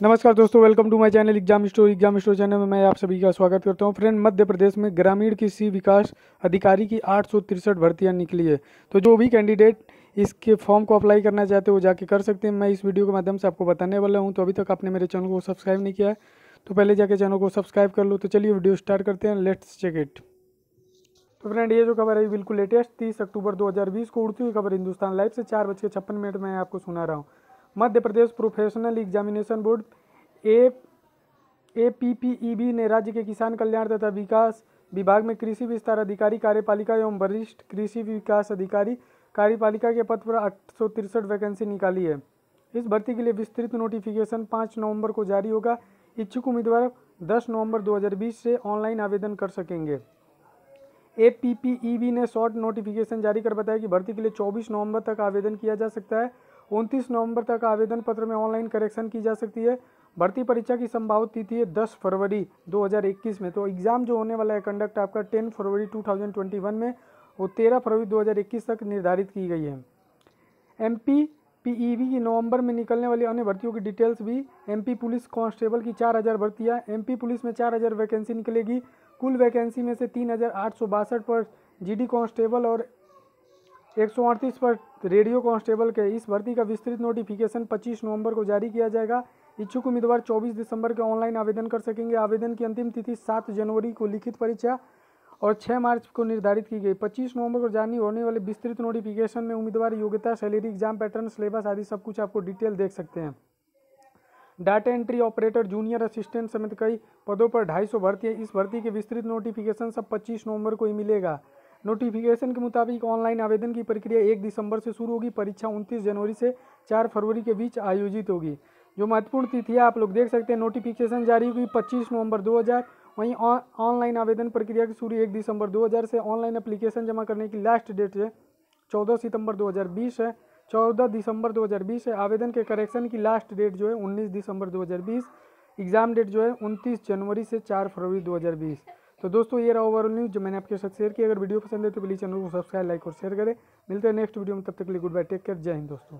नमस्कार दोस्तों welcome to my channel exam store exam store channel में मैं आप सभी का स्वागत करता हूँ। फ्रेंड मध्य प्रदेश में ग्रामीण कृषि विकास अधिकारी की आठ सौ तिरसठ भर्तियाँ निकली है। तो जो भी कैंडिडेट इसके फॉर्म को अप्लाई करना चाहते हो जाके कर सकते हैं। मैं इस वीडियो के माध्यम से आपको बताने वाला हूँ। तो अभी तक आपने मेरे चैनल को सब्सक्राइब नहीं किया तो पहले जाके चैनल को सब्सक्राइब कर लो। तो चलिए वीडियो स्टार्ट करते हैं। लेट्स चेक इट तो फ्रेंड ये जो खबर है बिल्कुल लेटेस्ट तीस अक्टूबर 2020 को उड़ती हुई खबर हिंदुस्तान लाइव से चार बज के छप्पन मिनट में आपको सुना रहा हूँ। Madhya Pradesh professional examination board, A A P P E B ने राज्य के किसान कल्याण तथा विकास विभाग में कृषि विस्तार अधिकारी, कार्यपालिका एवं वरिष्ठ कृषि विकास अधिकारी, कार्यपालिका के पद पर आठ वैकेंसी निकाली है। इस भर्ती के लिए विस्तृत नोटिफिकेशन पाँच नवंबर को जारी होगा। इच्छुक उम्मीदवार 10 नवंबर 2020 से ऑनलाइन आवेदन कर सकेंगे। A P P E B ने शॉर्ट नोटिफिकेशन जारी कर बताया कि भर्ती के लिए 24 नवंबर तक आवेदन किया जा सकता है। उनतीस नवंबर तक आवेदन पत्र में ऑनलाइन करेक्शन की जा सकती है। भर्ती परीक्षा की संभावित तिथि है 10 फरवरी 2021 में। तो एग्ज़ाम जो होने वाला है कंडक्ट आपका 10 फरवरी 2021 में, वो 13 फरवरी 2021 तक निर्धारित की गई है। एम पी पीईवी की नवंबर में निकलने वाली अन्य भर्तियों की डिटेल्स भी। एमपी पुलिस कांस्टेबल की 4000 भर्तियाँ। एमपी पुलिस में 4000 वैकेंसी निकलेगी। कुल वैकेंसी में से तीन हज़ार आठ सौ बासठ पर जीडी कांस्टेबल और एक सौ अड़तीस पर रेडियो कांस्टेबल के इस भर्ती का विस्तृत नोटिफिकेशन 25 नवंबर को जारी किया जाएगा। इच्छुक उम्मीदवार 24 दिसंबर के ऑनलाइन आवेदन कर सकेंगे। आवेदन की अंतिम तिथि 7 जनवरी को लिखित परीक्षा और 6 मार्च को निर्धारित की गई। 25 नवंबर को जारी होने वाले विस्तृत नोटिफिकेशन में उम्मीदवार, योग्यता, सैलरी, एग्ज़ाम पैटर्न, सिलेबस आदि सब कुछ आपको डिटेल देख सकते हैं। Data entry operator, junior assistant समेत कई पदों पर ढाई सौ भर्ती है। इस भर्ती के विस्तृत नोटिफिकेशन सब 25 नवंबर को ही मिलेगा। नोटिफिकेशन के मुताबिक ऑनलाइन आवेदन की प्रक्रिया एक दिसंबर से शुरू होगी। परीक्षा उनतीस जनवरी से चार फरवरी के बीच आयोजित होगी। जो महत्वपूर्ण तिथि आप लोग देख सकते हैं नोटिफिकेशन जारी हुई पच्चीस नवंबर 2000 वहीं ऑनलाइन आवेदन प्रक्रिया की शुरू एक दिसंबर 2000 से। ऑनलाइन एप्लीकेशन जमा करने की लास्ट डेट है, चौदह सितंबर 2020 है। चौदह दिसंबर 2020 है। आवेदन के करेक्शन की लास्ट डेट जो है, उन्नीस दिसंबर 2020 एग्ज़ाम डेट जो है, उनतीस जनवरी से चार फरवरी 2020 तो दोस्तों, ये रहा ओवरऑल न्यूज़ जो मैंने आपके साथ शेयर किया। अगर वीडियो पसंद है तो प्लीज़ चैनल को सब्सक्राइब लाइक और शेयर करें। मिलते हैं नेक्स्ट वीडियो में। तब तक के लिए गुड बाय टेक केयर जय हिंद दोस्तों।